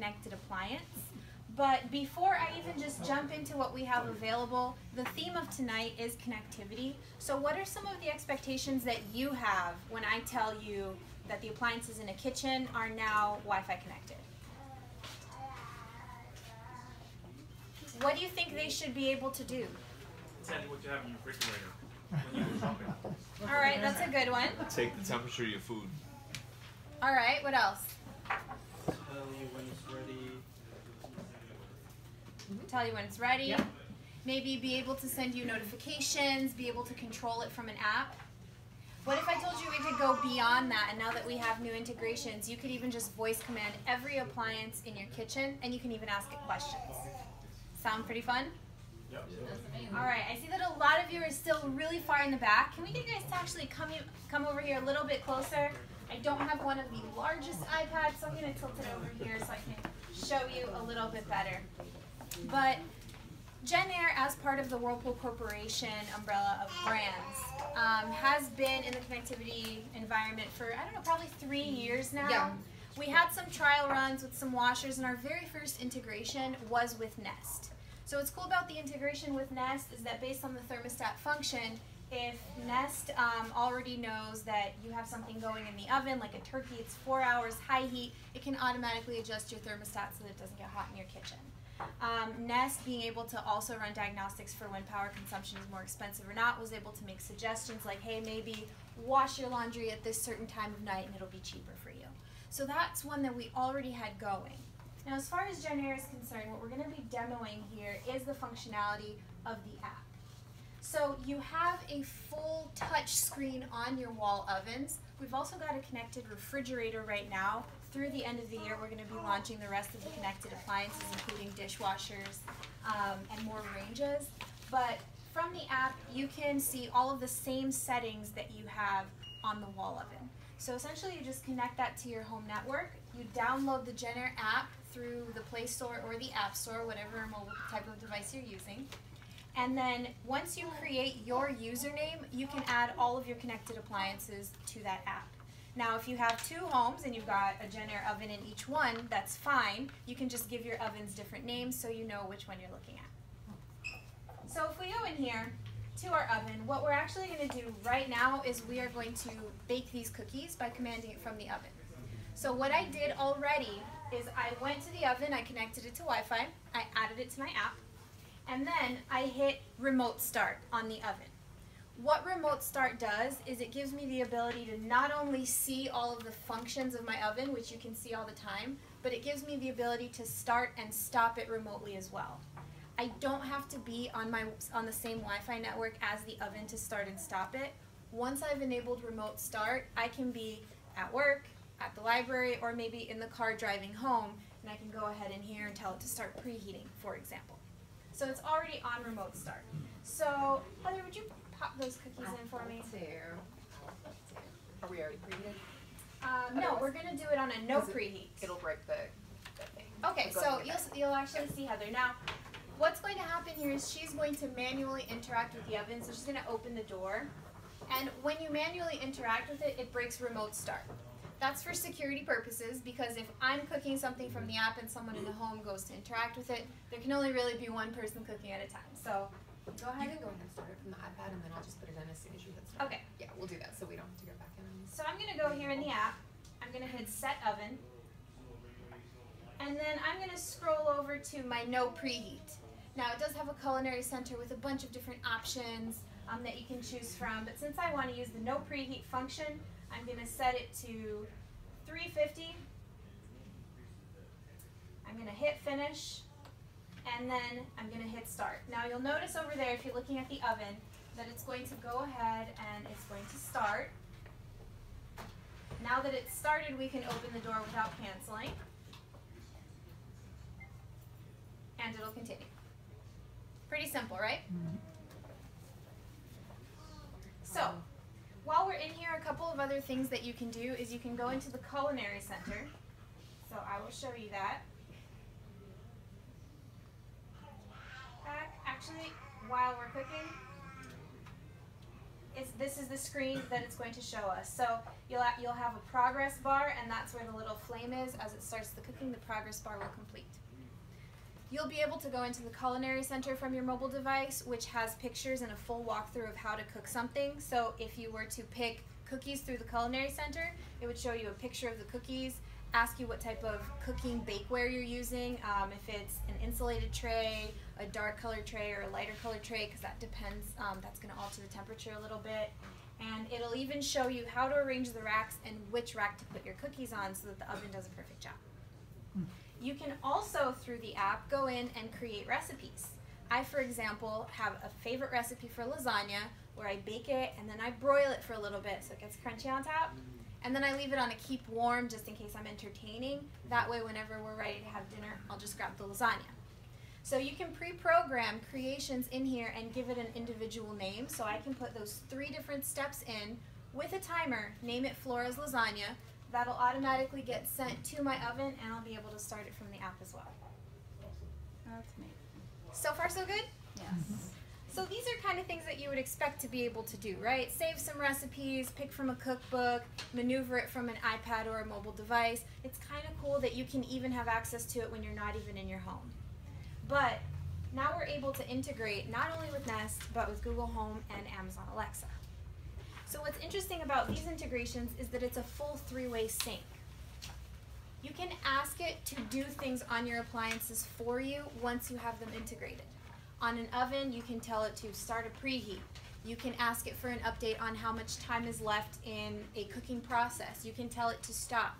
connected appliance. But before I even just jump into what we have available, the theme of tonight is connectivity. So what are some of the expectations that you have when I tell you that the appliances in a kitchen are now Wi-Fi connected? What do you think they should be able to do? Tell you what you have in your refrigerator when you go shopping. All right, that's a good one. Take the temperature of your food. All right, what else? Tell you when it's ready. Mm-hmm. Tell you when it's ready. Yeah. Maybe be able to send you notifications, be able to control it from an app. What if I told you we could go beyond that and now that we have new integrations, you could even just voice command every appliance in your kitchen and you can even ask it questions. Sound pretty fun? Yep. All right, I see that a lot of you are still really far in the back. Can we get you guys to actually come, come over here a little bit closer? I don't have one of the largest iPads, so I'm going to tilt it over here so I can show you a little bit better. But Gen Jenn-Air, as part of the Whirlpool Corporation umbrella of brands, um, has been in the connectivity environment for, I don't know, probably three years now. Yeah. We had some trial runs with some washers, and our very first integration was with Nest. So what's cool about the integration with Nest is that based on the thermostat function, if Nest um, already knows that you have something going in the oven, like a turkey, it's four hours high heat, it can automatically adjust your thermostat so that it doesn't get hot in your kitchen. Um, Nest being able to also run diagnostics for when power consumption is more expensive or not was able to make suggestions like, hey, maybe wash your laundry at this certain time of night and it'll be cheaper for you. So that's one that we already had going. Now, as far as Jenn-Air is concerned, what we're going to be demoing here is the functionality of the app. So you have a full touch screen on your wall ovens. We've also got a connected refrigerator right now. Through the end of the year, we're going to be launching the rest of the connected appliances, including dishwashers um, and more ranges. But from the app, you can see all of the same settings that you have on the wall oven. So essentially, you just connect that to your home network. You download the Jenn-Air app through the Play Store or the App Store, whatever mobile type of device you're using. And then once you create your username, you can add all of your connected appliances to that app. Now, if you have two homes and you've got a Jenn-Air oven in each one, that's fine. You can just give your ovens different names so you know which one you're looking at. So if we go in here to our oven, what we're actually going to do right now is we are going to bake these cookies by commanding it from the oven. So what I did already is I went to the oven, I connected it to Wi-Fi, I added it to my app, and then I hit remote start on the oven. What remote start does is it gives me the ability to not only see all of the functions of my oven, which you can see all the time, but it gives me the ability to start and stop it remotely as well. I don't have to be on my on the same Wi-Fi network as the oven to start and stop it. Once I've enabled remote start, I can be at work, at the library, or maybe in the car driving home, and I can go ahead in here and tell it to start preheating, for example. So it's already on remote start. So Heather, would you pop those cookies in for me? Are we already preheated? Um, no, we're gonna do it on a no Is it- preheat. It'll break the, the thing. Okay, so you'll, you'll actually see Heather. Now, what's going to happen here is she's going to manually interact with the oven, so she's going to open the door. And when you manually interact with it, it breaks remote start. That's for security purposes because if I'm cooking something from the app and someone in the home goes to interact with it, there can only really be one person cooking at a time. So go ahead. and go ahead and start it from the iPad and then I'll just put it in as soon as you hit start. Okay. Yeah, we'll do that so we don't have to go back in. So I'm going to go here in the app. I'm going to hit set oven. And then I'm going to scroll over to my no preheat. Now it does have a culinary center with a bunch of different options um, that you can choose from. But since I want to use the no preheat function, I'm going to set it to 350. I'm going to hit finish. And then I'm going to hit start. Now you'll notice over there, if you're looking at the oven, that it's going to go ahead and it's going to start. Now that it's started, we can open the door without canceling. And it'll continue. Pretty simple, right? Mm-hmm. So, while we're in here, a couple of other things that you can do is you can go into the culinary center. So I will show you that. Back, actually, while we're cooking, this is the screen that it's going to show us. So you'll, you'll have a progress bar, and that's where the little flame is. As it starts the cooking, the progress bar will complete. You'll be able to go into the Culinary Center from your mobile device, which has pictures and a full walkthrough of how to cook something. So if you were to pick cookies through the Culinary Center, it would show you a picture of the cookies, ask you what type of cooking bakeware you're using, um, if it's an insulated tray, a dark colored tray, or a lighter colored tray, because that depends, um, that's going to alter the temperature a little bit. And it'll even show you how to arrange the racks and which rack to put your cookies on so that the oven does a perfect job. You can also, through the app, go in and create recipes. I, for example, have a favorite recipe for lasagna where I bake it and then I broil it for a little bit so it gets crunchy on top. And then I leave it on a keep warm just in case I'm entertaining. That way, whenever we're ready to have dinner, I'll just grab the lasagna. So you can pre-program creations in here and give it an individual name. So I can put those three different steps in with a timer, name it Flora's Lasagna. That'll automatically get sent to my oven and I'll be able to start it from the app as well. That's me. So far so good? Yes. So these are kind of things that you would expect to be able to do, right? Save some recipes, pick from a cookbook, maneuver it from an iPad or a mobile device. It's kind of cool that you can even have access to it when you're not even in your home. But now we're able to integrate not only with Nest, but with Google Home and Amazon Alexa. So what's interesting about these integrations is that it's a full three-way sync. You can ask it to do things on your appliances for you once you have them integrated. On an oven, you can tell it to start a preheat. You can ask it for an update on how much time is left in a cooking process. You can tell it to stop.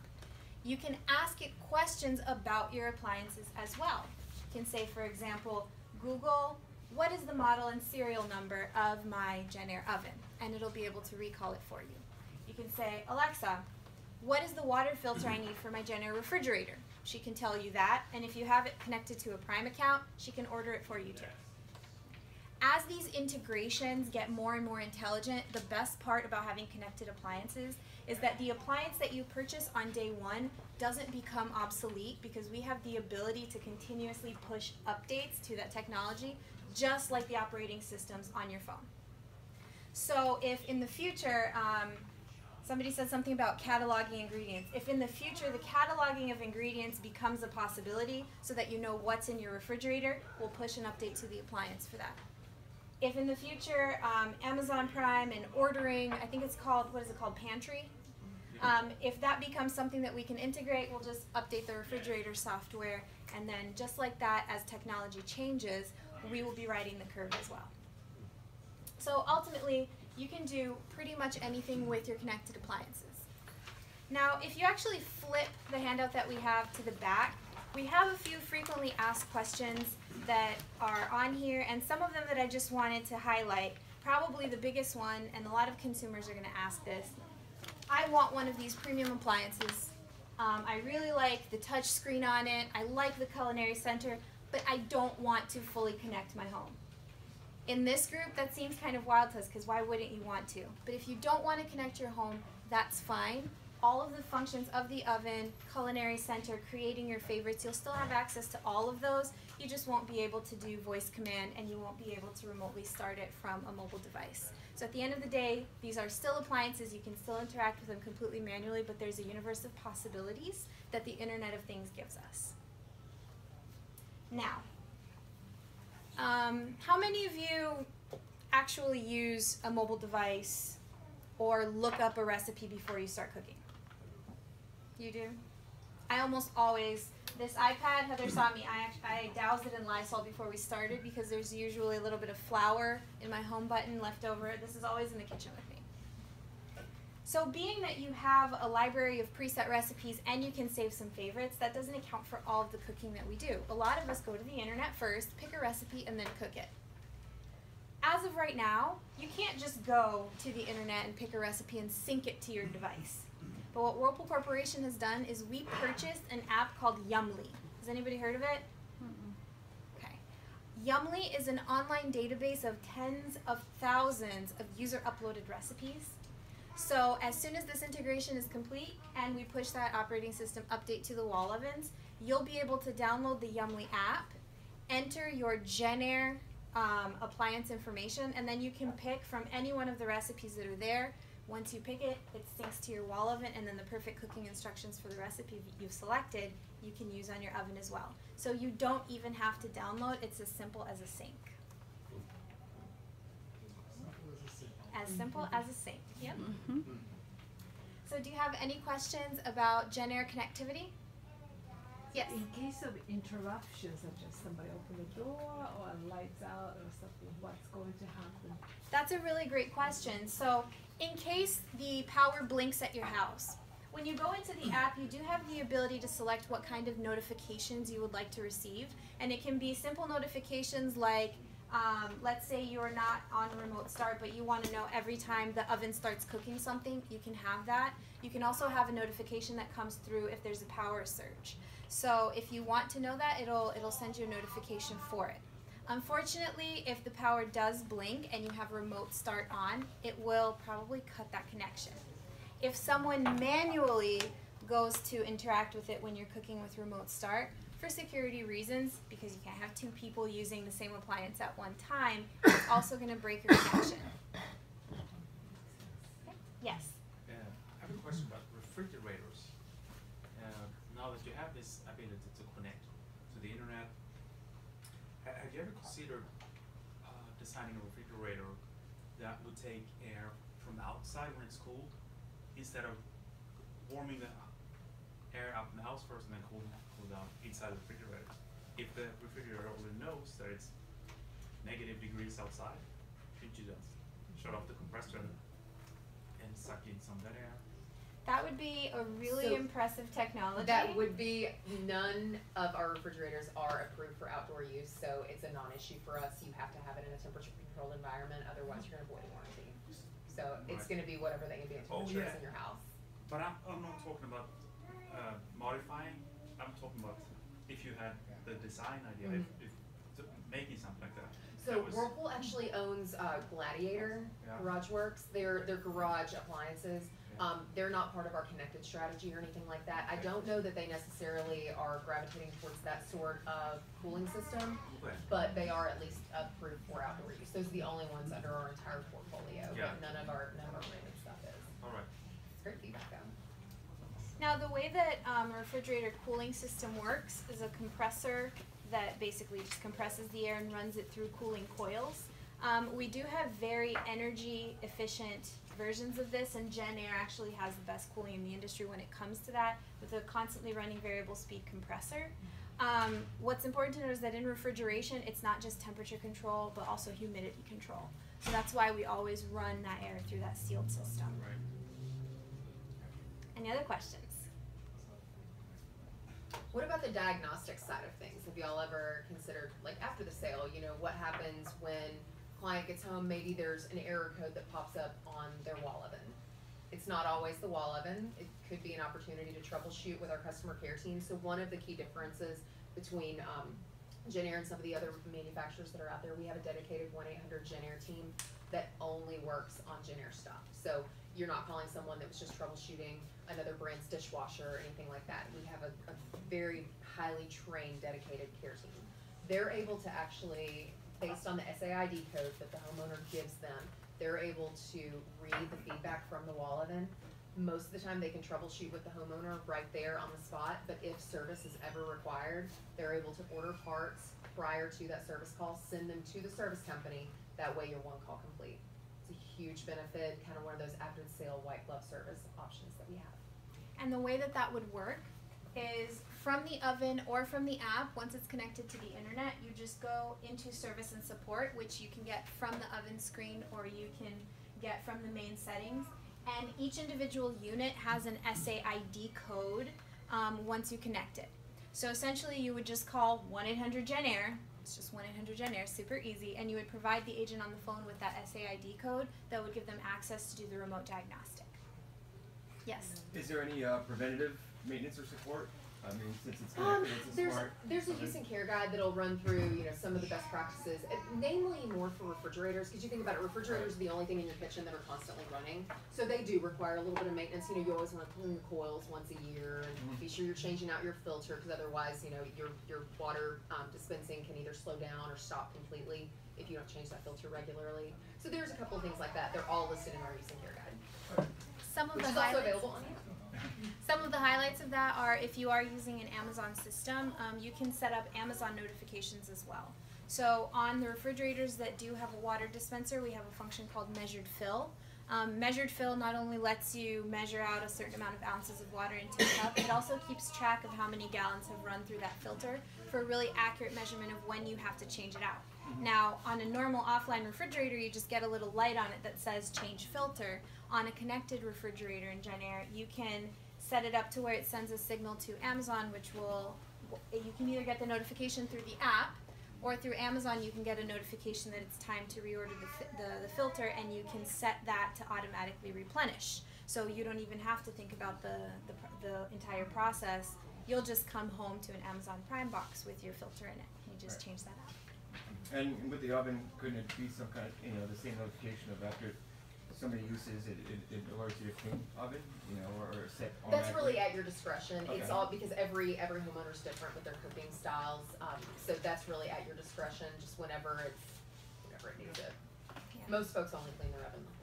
You can ask it questions about your appliances as well. You can say, for example, Google, what is the model and serial number of my Jenn-Air oven? And it'll be able to recall it for you. You can say, Alexa, what is the water filter I need for my Jenn-Air refrigerator? She can tell you that, and if you have it connected to a Prime account, she can order it for you too. As these integrations get more and more intelligent, the best part about having connected appliances is that the appliance that you purchase on day one doesn't become obsolete because we have the ability to continuously push updates to that technology just like the operating systems on your phone. So if in the future, um, somebody said something about cataloging ingredients. If in the future the cataloging of ingredients becomes a possibility so that you know what's in your refrigerator, we'll push an update to the appliance for that. If in the future um, Amazon Prime and ordering, I think it's called, what is it called, Pantry? Um, if that becomes something that we can integrate, we'll just update the refrigerator software and then just like that, as technology changes, we will be riding the curve as well. So ultimately, you can do pretty much anything with your connected appliances. Now, if you actually flip the handout that we have to the back, we have a few frequently asked questions that are on here, and some of them that I just wanted to highlight. Probably the biggest one, and a lot of consumers are going to ask this. I want one of these premium appliances. Um, I really like the touch screen on it. I like the culinary center, but I don't want to fully connect my home. In this group, that seems kind of wild to us because why wouldn't you want to? But if you don't want to connect your home, that's fine. All of the functions of the oven, culinary center, creating your favorites, you'll still have access to all of those. You just won't be able to do voice command and you won't be able to remotely start it from a mobile device. So at the end of the day, these are still appliances. You can still interact with them completely manually, but there's a universe of possibilities that the Internet of Things gives us. Now, um, how many of you actually use a mobile device or look up a recipe before you start cooking? You do? I almost always, this iPad, Heather saw me, I, I doused it in Lysol before we started because there's usually a little bit of flour in my home button left over. This is always in the kitchen with me. So being that you have a library of preset recipes and you can save some favorites, that doesn't account for all of the cooking that we do. A lot of us go to the internet first, pick a recipe, and then cook it. As of right now, you can't just go to the internet and pick a recipe and sync it to your device. But what Whirlpool Corporation has done is we purchased an app called Yummly. Has anybody heard of it? Okay. Yummly is an online database of tens of thousands of user uploaded recipes so as soon as this integration is complete and we push that operating system update to the wall ovens, you'll be able to download the Yummly app, enter your Jenn-Air um, appliance information, and then you can pick from any one of the recipes that are there. Once you pick it, it syncs to your wall oven, and then the perfect cooking instructions for the recipe you've selected you can use on your oven as well. So you don't even have to download, it's as simple as a sync. As simple as a sync. Yep. Mm-hmm. So do you have any questions about Jenn-Air connectivity? Yes. In case of interruptions, such as somebody open the door or lights out or something, what's going to happen? That's a really great question. So, in case the power blinks at your house, when you go into the app, you do have the ability to select what kind of notifications you would like to receive. And it can be simple notifications like, um, let's say you're not on remote start, but you want to know every time the oven starts cooking something, you can have that. You can also have a notification that comes through if there's a power surge. So if you want to know that, it'll it'll send you a notification for it. Unfortunately, if the power does blink and you have remote start on, it will probably cut that connection. If someone manually goes to interact with it when you're cooking with remote start, for security reasons, because you can't have two people using the same appliance at one time, it's also going to break your connection. Okay. Yes. Uh, I have a question about refrigerators. Uh, now that you have this ability to connect to the internet, ha- have you ever considered uh, designing a refrigerator that would take air from outside when it's cold instead of warming the air up in the house first and then cooling cool down inside the refrigerator? If the refrigerator already knows that it's negative degrees outside, it should just shut off the compressor and and suck in some of that air? That would be a really So, impressive technology. That would be, none of our refrigerators are approved for outdoor use, so it's a non-issue for us. You have to have it in a temperature controlled environment, otherwise you're gonna void a warranty. So it's gonna be whatever the ambient Oh, temperature is yeah. in your house. But I'm, I'm not talking about uh, modifying. I'm talking about if you had the design idea, if, if making something like that. So that was- Whirlpool actually owns uh, Gladiator Yeah. Garage Works. They're they're garage appliances. Yeah. Um, they're not part of our connected strategy or anything like that. I don't know that they necessarily are gravitating towards that sort of cooling system, Okay. but they are at least approved for outdoor use. Those are the only ones under our entire portfolio. Yeah. But none of our none of our branded stuff is. All right. It's great feedback though. Now, the way that um, a refrigerator cooling system works is a compressor that basically just compresses the air and runs it through cooling coils. Um, we do have very energy efficient versions of this, and Jenn-Air actually has the best cooling in the industry when it comes to that with a constantly running variable speed compressor. Um, what's important to note is that in refrigeration, it's not just temperature control, but also humidity control. So that's why we always run that air through that sealed system. Right. Any other questions? What about the diagnostic side of things? Have y'all ever considered, like after the sale, you know, what happens when client gets home, maybe there's an error code that pops up on their wall oven? It's not always the wall oven, it could be an opportunity to troubleshoot with our customer care team. So one of the key differences between, um, Jenn-Air and some of the other manufacturers that are out there, we have a dedicated one eight hundred Jenn-Air team that only works on Jenn-Air stuff. So you're not calling someone that was just troubleshooting another brand's dishwasher or anything like that. We have a, a very highly trained, dedicated care team. They're able to actually, based on the SAID code that the homeowner gives them, they're able to read the feedback from the wall oven. Most of the time, they can troubleshoot with the homeowner right there on the spot, but if service is ever required, they're able to order parts prior to that service call, send them to the service company, that way you're one call complete. It's a huge benefit, kind of one of those after sale white glove service options that we have. And the way that that would work is from the oven or from the app, once it's connected to the internet, you just go into service and support, which you can get from the oven screen or you can get from the main settings. And each individual unit has an SAID code um, once you connect it. So essentially, you would just call 1 800 Jenn-Air. It's just 1 800 Jenn-Air, super easy. And you would provide the agent on the phone with that SAID code that would give them access to do the remote diagnostic. Yes. Is there any uh, preventative maintenance or support? I mean, since it's Um, connected, it's a there's smart. there's a oven. use and care guide that'll run through you know some of the best practices, uh, namely more for refrigerators. Because you think about it, refrigerators are the only thing in your kitchen that are constantly running, so they do require a little bit of maintenance. You know, you always want to clean the coils once a year and Mhm. be sure you're changing out your filter because otherwise, you know, your your water um, dispensing can either slow down or stop completely if you don't change that filter regularly. So there's a couple of things like that. They're all listed in our use and care guide, Some of which the is also highlights. available on Amazon. Some of the highlights of that are if you are using an Amazon system, um, you can set up Amazon notifications as well. So on the refrigerators that do have a water dispenser, we have a function called measured fill. Um, measured fill not only lets you measure out a certain amount of ounces of water into a cup, it also keeps track of how many gallons have run through that filter for a really accurate measurement of when you have to change it out. Now, on a normal offline refrigerator, you just get a little light on it that says change filter. On a connected refrigerator in Jenn-Air, you can set it up to where it sends a signal to Amazon, which will, you can either get the notification through the app, or through Amazon, you can get a notification that it's time to reorder the, the, the filter, and you can set that to automatically replenish. So you don't even have to think about the, the, the entire process. You'll just come home to an Amazon Prime box with your filter in it. You just Right. change that out. And with the oven, couldn't it be some kind of, you know, the same notification of after so many uses, it, it, it alerts you to clean oven, you know, or, or set That's automatically? really at your discretion. It's all because every every homeowner's different with their cooking styles. Um, so that's really at your discretion. Just whenever it's whenever it needs it. Yeah. Most folks only clean their oven once a year.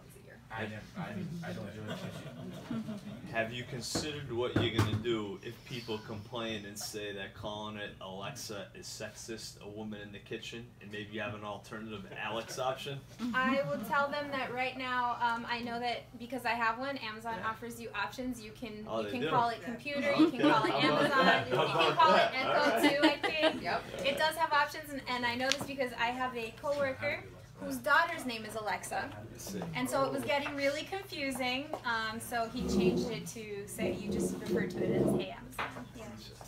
I never, I, I don't do it. Have you considered what you're gonna do if people complain and say that calling it Alexa is sexist, a woman in the kitchen, and maybe you have an alternative Alex option? I will tell them that right now. Um, I know that because I have one. Amazon Yeah. offers you options. You can Oh, you can do? call it computer. You can call it Amazon. You can about call it? Echo Alright. too. I think Yep. it does have options, and, and I know this because I have a coworker whose daughter's name is Alexa, and so it was getting really confusing. Um, so he changed it to say you just refer to it as Hey Amazon. Yeah.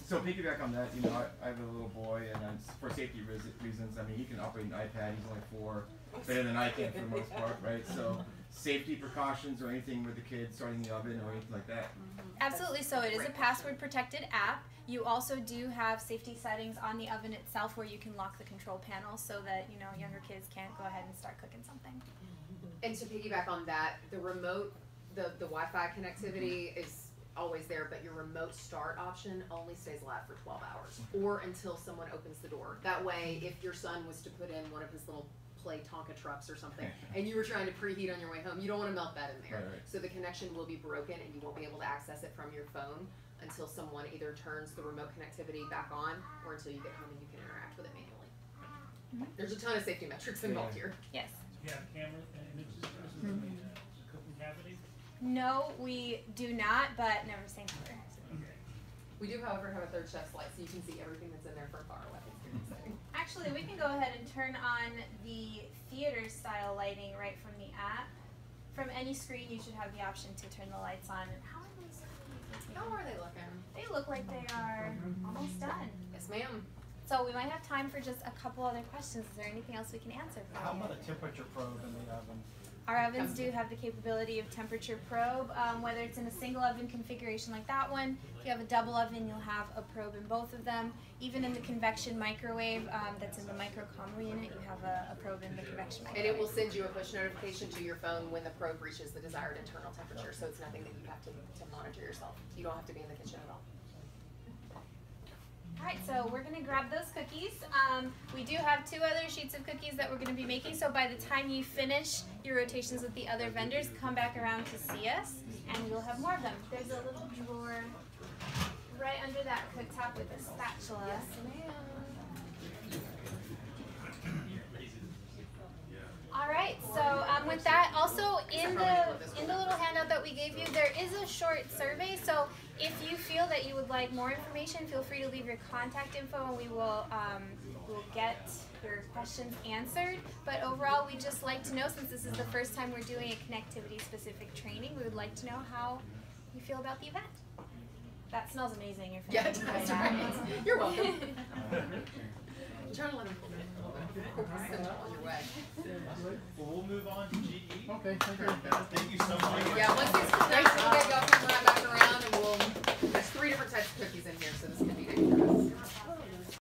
So piggyback on that, you know, I, I have a little boy, and I'm, for safety reasons, I mean, he can operate an iPad. He's only four, better than I can for the most part, right? So, safety precautions or anything with the kids starting the oven or anything like that. Mm-hmm. Absolutely. So it is a password protected app. You also do have safety settings on the oven itself where you can lock the control panel so that, you know, younger kids can't go ahead and start cooking something. And to piggyback on that, the remote, the, the Wi-Fi connectivity mm-hmm. is always there, but your remote start option only stays live for twelve hours mm-hmm. or until someone opens the door. That way, if your son was to put in one of his little play Tonka trucks or something, and you were trying to preheat on your way home, you don't wanna melt that in there. Right, right. So the connection will be broken and you won't be able to access it from your phone until someone either turns the remote connectivity back on or until you get home and you can interact with it manually. There's a ton of safety metrics involved here. Yes. Do You have camera uh, images versus the uh, cooking cavity? No, we do not, but never say never. Okay. We do, however, have a third chef's light, so you can see everything that's in there from far away. It's very exciting. Actually, we can go ahead and turn on the theater style lighting right from the app. From any screen, you should have the option to turn the lights on. And how are these? How are they looking? They look like they are almost done. Yes, ma'am. So we might have time for just a couple other questions. Is there anything else we can answer for you? How you? about a temperature probe in the oven? Our ovens do have the capability of temperature probe, um, whether it's in a single oven configuration like that one. If you have a double oven, you'll have a probe in both of them. Even in the convection microwave um, that's in the microcombo unit, you have a, a probe in the convection microwave. And it will send you a push notification to your phone when the probe reaches the desired internal temperature, so it's nothing that you have to, to monitor yourself. You don't have to be in the kitchen at all. Alright, so we're gonna grab those cookies. Um, we do have two other sheets of cookies that we're gonna be making, so by the time you finish your rotations with the other vendors, come back around to see us, and we'll have more of them. There's a little drawer right under that cooktop with a spatula. All right, so um, with that, also in the, in the little handout that we gave you, there is a short survey. So if you feel that you would like more information, feel free to leave your contact info and we will um, we'll get your questions answered. But overall, we'd just like to know, since this is the first time we're doing a connectivity-specific training, we would like to know how you feel about the event. That smells amazing. If yeah, that's right. You're welcome. Turn 11. Send on your way. Well, we'll move on to GE. Okay, thank you. Thank you so much. Yeah, once these get y'all right back around and we'll, there's three different types of cookies in here, so this can be dangerous.